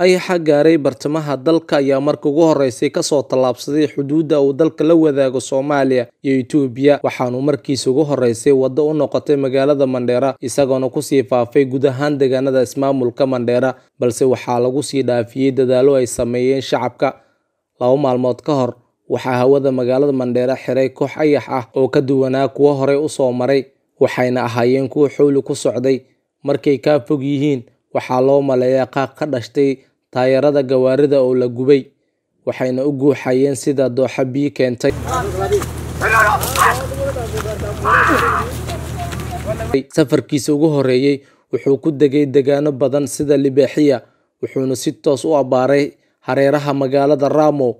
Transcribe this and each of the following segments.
ayaxa gaaray bartamaha dalka ayaa marka ugu horeysay ka soo tallaabsaday xuduudda uu dalka la wadaago soomaaliya iyo itoobiya. Waxaanu markiisa ugu horeysay waddo u noqotay magaalada mandheera isagoona ku sii faafay guud ahaan deegaanada ismaamulka mandheera balse waxaa lagu sii dhaafiyey dadaallo ay sameeyeen shacabka. Laba maalmood ka hor waxaa hawada magaalada mandheera xiray koox ayax ah oo ka duwanaa kuwo horey u soo maray waxayna ahaayeen kuwa xowli ku socday. Markay kaa fog yihiin waxaa loo maleeyaa qaaq ka dhashtay taayarada gawaarida oo la gubay waxayna u guuxayeen sida dooxa biyo keentay. Safarkiisa ugu horeeyey wuxuu ku degay degaano badan sida libaaxiya wuxuuna si toos u abbaaray hareeraha magaalada ramo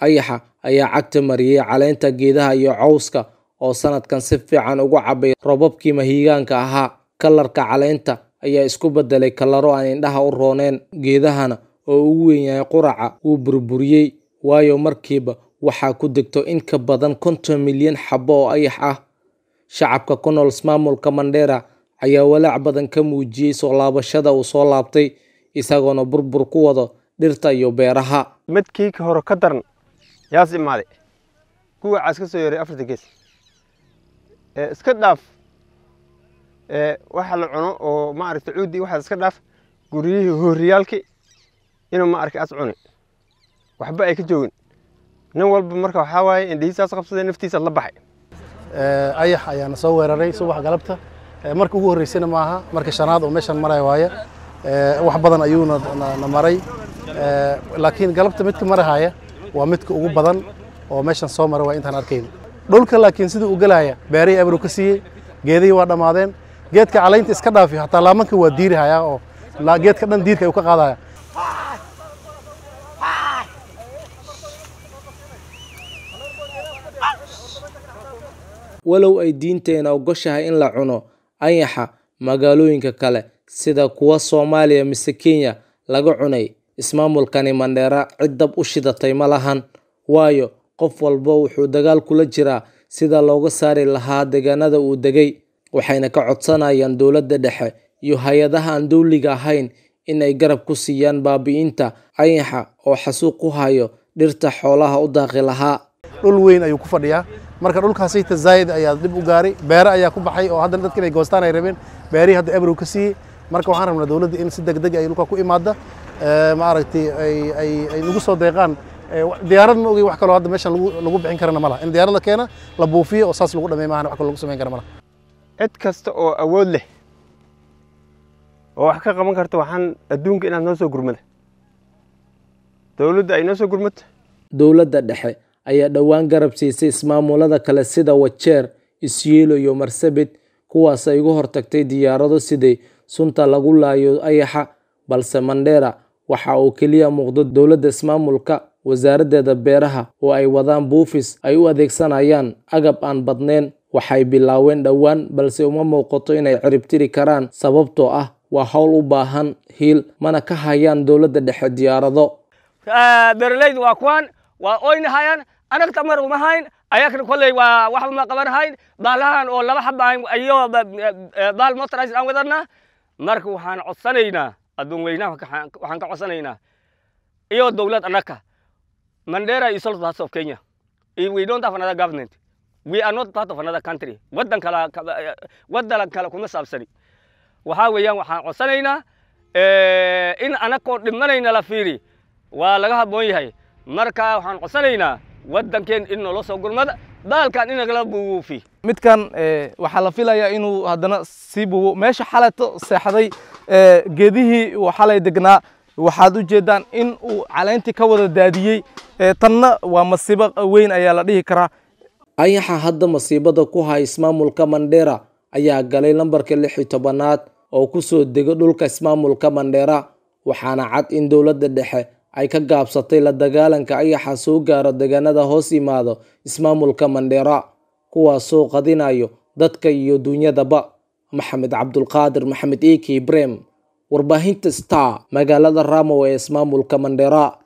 ayaxa ayaa cagta mariyey caleenta geedaha iyo cawska oo sanadkan si fiican ugu cabay robabkii mahiigaanka ahaa. Kalarka caleenta ayaa isku bedelay kalaro aan indhaha u rooneen geedahana oo ugu weyn yahay quraca wuu burburiyey. Waayo markiiba waxaa ku degto in ka badan konton milyan xabo oo ayax ah. Shacabka ku nool ismaamulka mandheera ayaa walaac badan ka muujiyey soo laabashada uu soo laabtay isagoona burbur ku wado dhirta iyo beeraha. Midkii ka hore ka daran yaas imaaday kuwacaas ka soo yaray afarta gees iska dhaaf waxa la cuno oo maaragta cuudi waxaas iska dhaaf guryihii hooriyaalki inuu maaragta as cuni. Waxba ay ka joogin. Nin walba marka waxaa waaye indhihiisaas qabsaday naftiisa la baxay. Ayax ayaana soo weeraray subax galabta. Marka ugu horreysayna maaha marka shanaad oo meeshan maraya waaye wax badan ayuuna na maray. Laakiin galabta midka marahaya waa midka ugu badan oo meeshan soo maray waa intaan arkayn. Dhulka laakiin siduu u gelaya beerihii abru ka siiyey geedihii waa dhammaadeen geedka calaynta iska dhaafi hataa laamanka waa diirihaya oo geedka dhan diirka ayuu ka qaadaya. Walow ay diinteena ogoshahay in la cuno ayaxa magaalooyinka kale sida kuwa soomaaliya mise kenya laga cunay ismaamulkani mandheera cid dab u shidatay ma lahan. Waayo qof walba wuxuu dagaal kula jiraa sida looga saari lahaa deegaanada uu degay waxayna ka codsanayaan dowladda dhexe iyo hay'adaha aan dowliga ahayn in ay garab ku siiyaan baabi'inta ayaxa oo xasuuq ku hayo dhirta xoolaha u daaqi lahaa. Dhul weyn ayuu ku fadhiyaa. Marka dhulkaasayta zaa'id ayaa dib u gaaray. Beere ayaa ku baxay oo haddana dadka inay goostaan ay rabeen. Beerihii hadda ebrow ka siiyey marka waxaan rabnaa dowladda in si degdeg ay dhulka ku imaada. Maaragtay ay nagu soo deeqaan. Diyaarad ma ogey wax kaloo hadda meeshan lagu bixin karana ma laha in diyaarad la keena la buufiyo oo saas lagu dhamey maahan wax kaloo lagu samayn kara ma laha cid kasta oo awood leh oo wax ka qaban karta waxaan adduunka inaad noo soo gurmada. Dowladda ay noo soo gurmata. Dowladda dhexe ayaa dhowaan garab siisay ismaamulada kale sida wajeer isyeelo iyo marsabit kuwaas ay uga hortagtay diyaarado siday sunta lagu laayo ayaxa balse mandheera waxa uu keliya muuqdo dowladda ismaamulka wasaaraddeeda beeraha oo ay wadaan buufis ay u adeegsanayaan agab aan badnayn waxay bilaaween dhowaan balse uma muuqato inay ciribtiri karaan. Sababtoo ah waa howl u baahan hiil mana ka hayaan dowladda dhexe diyaarado. Beeralaydu waa kuwaan waa oynahayaan anag tamar uma hayn ayakna kolley waa ma qaban hayn. Baalahan oo laba xaba iyo baal motoris aan wadanaa. Marka waxaan codsanaynaa adduun weynaha waxaan ka codsanaynaa. Iyo dowlad annaka mandera part of kenya. We don't have another government we are not part of another country. Waddan kala waddan kale kuma saabsani. Waxaa weeyaan waxaan codsanaynaa in anakoo dhimanayna la fiiri. Waa laga habboon yahay. Marka waxaan codsanaynaa waddankeen in noola soo gurmada baalkan in nagala buufi midkan waxaa la filayaa inuu haddana sii buubo. Meesha xaleto seexday geedihii uu xalay degnaa. Waxaad u jeedaan in uu caleyntii ka wada daadiyey. Tanna waa masiibo weyn ayaa la dhihi karaa ayaxa hadda masiibada ku haya ismaamulka mandheera ayaa galay lambarka lix iyo tobanaad oo ku soo dego dhulka ismaamulka mandheera waxaana cad in dowladda dhexe ay ka gaabsatay la dagaalanka ayaxa soo gaaro deegaanada hoos yimaado ismaamulka mandheera kuwaasoo qadinayo dadka iyo duunyadaba. Maxamed cabdulqaadir maxamed eki ibrahim warbaahinta star magaalada ramo ee ismaamulka mandheera